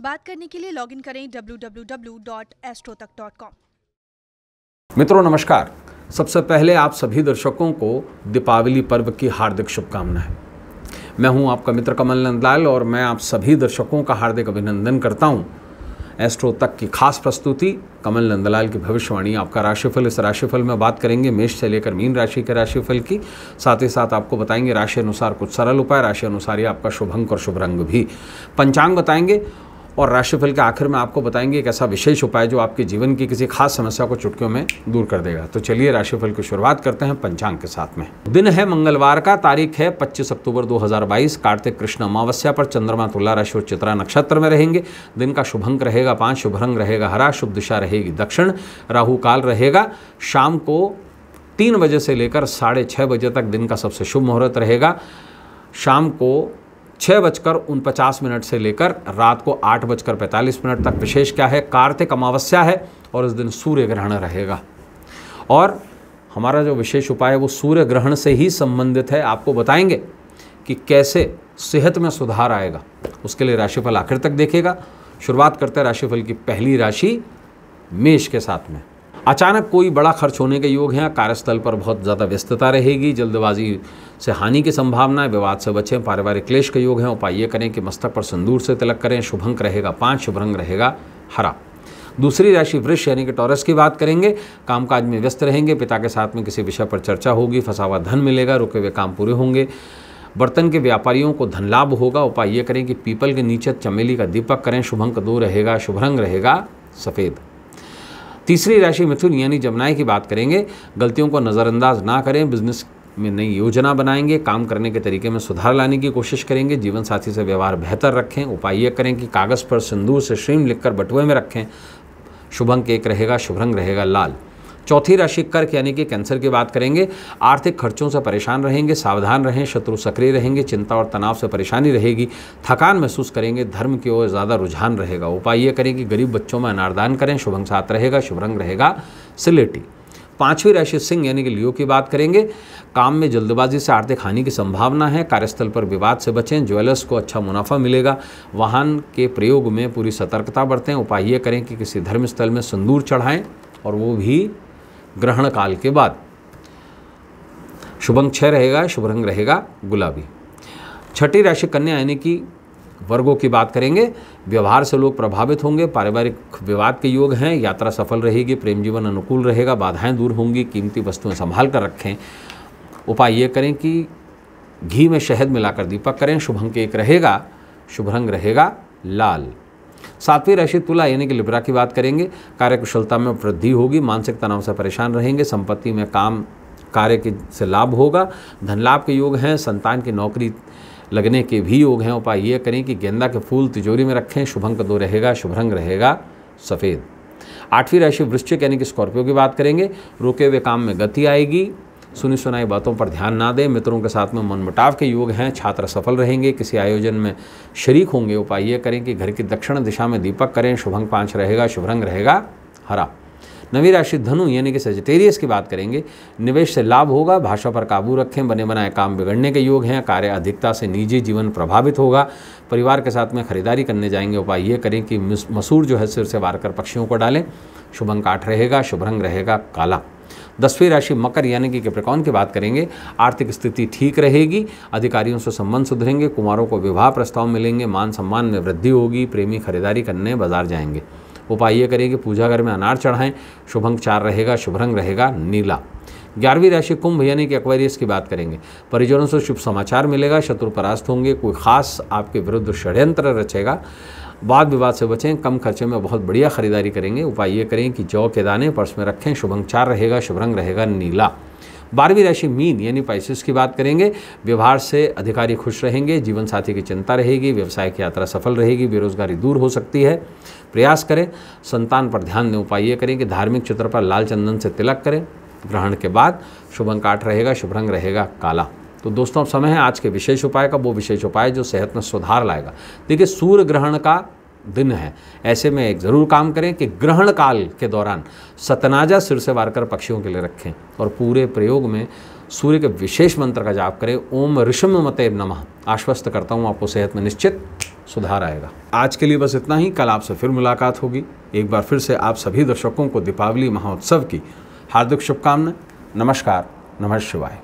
बात करने के लिए लॉगिन करें www.astrotak.com मित्रों, नमस्कार। सबसे पहले आप सभी दर्शकों को दीपावली पर्व की हार्दिक शुभकामनाएँ। मैं हूँ आपका मित्र कमल नंदलाल और मैं आप सभी दर्शकों का हार्दिक अभिनंदन करता हूँ। एस्ट्रो तक की खास प्रस्तुति, कमल नंदलाल की भविष्यवाणी, आपका राशिफल। इस राशिफल में बात करेंगे मेष से लेकर मीन राशि के राशिफल की। साथ ही साथ आपको बताएँगे राशि अनुसार कुछ सरल उपाय, राशि अनुसार ही आपका शुभ अंक और शुभ रंग भी। पंचांग बताएँगे और राशिफल के आखिर में आपको बताएँगे एक ऐसा विशेष उपाय जो आपके जीवन की किसी खास समस्या को चुटकियों में दूर कर देगा। तो चलिए राशिफल की शुरुआत करते हैं पंचांग के साथ में। दिन है मंगलवार का, तारीख है 25 अक्टूबर 2022 कार्तिक कृष्ण अमावस्या पर चंद्रमा, तुला राशि और चित्रा नक्षत्र में रहेंगे। दिन का शुभ अंक रहेगा पाँच, शुभ रंग रहेगा हरा, शुभ दिशा रहेगी दक्षिण, राहु काल रहेगा। शाम को तीन बजे से लेकर साढ़े छः बजे तक दिन का सबसे शुभ मुहूर्त रहेगा। शाम को छः बजकर उनपचास मिनट से लेकर रात को आठ बजकर पैंतालीस मिनट तक। विशेष क्या है? कार्तिक अमावस्या है और इस दिन सूर्य ग्रहण रहेगा। और हमारा जो विशेष उपाय है, वो सूर्य ग्रहण से ही संबंधित है। आपको बताएँगे कि कैसे सेहत में सुधार आएगा। उसके लिए राशिफल आखिर तक देखेगा शुरुआत करते हैं राशिफल की पहली राशि मेष के साथ में। अचानक कोई बड़ा खर्च होने के योग हैं, कार्यस्थल पर बहुत ज़्यादा व्यस्तता रहेगी, जल्दबाजी से हानि की संभावना है, विवाद से बचें, पारिवारिक क्लेश के योग हैं, उपाय ये करें कि मस्तक पर संदूर से तिलक करें शुभ अंक रहेगा पाँच शुभ रंग रहेगा हरा। दूसरी राशि वृक्ष यानी कि टॉरस की बात करेंगे, कामकाज में व्यस्त रहेंगे, पिता के साथ में किसी विषय पर चर्चा होगी, फंसा हुआ धन मिलेगा, रुके हुए काम पूरे होंगे, बर्तन के व्यापारियों को धन लाभ होगा, उपाय ये करें कि पीपल के नीचे चमेली का दीपक करें शुभ अंक दो रहेगा शुभ रंग रहेगा सफ़ेद। तीसरी राशि मिथुन, यानी जमनाई की बात करेंगे। गलतियों को नज़रअंदाज ना करें, बिज़नेस में नई योजना बनाएँगे, काम करने के तरीके में सुधार लाने की कोशिश करेंगे जीवन साथी से व्यवहार बेहतर रखें, उपाय ये करें कि कागज़ पर सिंदूर से श्रीम लिखकर बटुए में रखें। शुभ अंक एक रहेगा शुभ रंग रहेगा, लाल। चौथी राशि कर्क यानी कि कैंसर की बात करेंगे। आर्थिक खर्चों से परेशान रहेंगे, सावधान रहें, शत्रु सक्रिय रहेंगे, चिंता और तनाव से परेशानी रहेगी, थकान महसूस करेंगे, धर्म की ओर ज़्यादा रुझान रहेगा। उपाय ये करें कि गरीब बच्चों में अनारदान करें शुभ अंक साथ रहेगा शुभ रंग रहेगा, सिलेटी। पांचवी राशि सिंह यानी कि लियो की बात करेंगे। काम में जल्दबाजी से आर्थिक हानि की संभावना है, कार्यस्थल पर विवाद से बचें, ज्वेलर्स को अच्छा मुनाफा मिलेगा, वाहन के प्रयोग में पूरी सतर्कता बरतें। उपाय ये करें कि किसी धर्म स्थल में संदूर चढ़ाएँ और वो भी ग्रहण काल के बाद। शुभ अंक छः रहेगा, शुभ रंग रहेगा, गुलाबी। छठी राशि कन्या यानी कि वर्गों की बात करेंगे। व्यवहार से लोग प्रभावित होंगे, पारिवारिक विवाद के योग हैं, यात्रा सफल रहेगी, प्रेम जीवन अनुकूल रहेगा, बाधाएँ दूर होंगी, कीमती वस्तुएँ संभाल कर रखें। उपाय ये करें कि घी में शहद मिलाकर दीपक करें शुभ अंक एक रहेगा, शुभ रंग रहेगा, लाल। सातवीं राशि तुला यानी कि लिब्रा की बात करेंगे। कार्यकुशलता में वृद्धि होगी मानसिक तनाव से परेशान रहेंगे, संपत्ति में काम, कार्य के से लाभ होगा। धन लाभ के योग हैं, संतान की नौकरी लगने के भी योग हैं। उपाय ये करें कि गेंदा के फूल तिजोरी में रखें, शुभ अंक दो रहेगा, शुभ रंग रहेगा, सफ़ेद। आठवीं राशि वृश्चिक यानी कि स्कॉर्पियो की बात करेंगे। रुके हुए काम में गति आएगी सुनी सुनाई बातों पर ध्यान ना दें। मित्रों के साथ में मनमुटाव के योग हैं। छात्र सफल रहेंगे। किसी आयोजन में शरीक होंगे। उपाय ये करें कि घर की दक्षिण दिशा में दीपक करें। शुभंग पाँच रहेगा शुभ रंग रहेगा, हरा। नवी राशि धनु यानी कि सजिटेरियस की बात करेंगे। निवेश से लाभ होगा। भाषा पर काबू रखें। बने बनाए काम बिगड़ने के योग हैं। कार्य अधिकता से निजी जीवन प्रभावित होगा। परिवार के साथ में खरीदारी करने जाएँगे। उपाय ये करें कि मसूर जो है सिर से वार कर पक्षियों को डालें। शुभ अंक आठ रहेगा शुभ रंग रहेगा, काला। दसवीं राशि मकर यानी कि कैप्रिकॉन की बात करेंगे। आर्थिक स्थिति ठीक रहेगी, अधिकारियों से संबंध सुधरेंगे, कुमारों को विवाह प्रस्ताव मिलेंगे, मान सम्मान में वृद्धि होगी, प्रेमी खरीदारी करने बाज़ार जाएँगे। उपाय ये करें कि पूजा घर में अनार चढ़ाएँ शुभ अंक चार रहेगा शुभ रंग रहेगा, नीला। ग्यारहवीं राशि कुंभ यानी कि एक्वेरियस की बात करेंगे। परिजनों से शुभ समाचार मिलेगा, शत्रु परास्त होंगे, कोई खास आपके विरुद्ध षड्यंत्र रचेगा। वाद विवाद से बचें, कम खर्चे में बहुत बढ़िया खरीदारी करेंगे। उपाय ये करें कि जौ के दाने पर्स में रखें शुभ अंक चार रहेगा शुभ रंग रहेगा नीला। बारहवीं राशि मीन यानी पाइसिस की बात करेंगे। व्यवहार से अधिकारी खुश रहेंगे जीवन साथी की चिंता रहेगी, व्यवसाय की यात्रा सफल रहेगी, बेरोजगारी दूर हो सकती है। प्रयास करें, संतान पर ध्यान दें, उपाय ये करें कि धार्मिक चित्र पर लाल चंदन से तिलक करें। ग्रहण के बाद शुभ अंक आठ रहेगा शुभ रंग रहेगा काला। तो दोस्तों, अब समय है आज के विशेष उपाय का, वो विशेष उपाय जो सेहत में सुधार लाएगा। देखिए, सूर्य ग्रहण का दिन है। ऐसे में एक ज़रूर काम करें कि ग्रहण काल के दौरान सतनाजा सिर से वारकर पक्षियों के लिए रखें और पूरे प्रयोग में सूर्य के विशेष मंत्र का जाप करें। ओम ऋषम मते नमः। आश्वस्त करता हूँ आपको सेहत में निश्चित सुधार आएगा। आज के लिए बस इतना ही। कल आपसे फिर मुलाकात होगी। एक बार फिर से आप सभी दर्शकों को दीपावली महोत्सव की हार्दिक शुभकामनाएँ। नमस्कार, नमः शिवाय।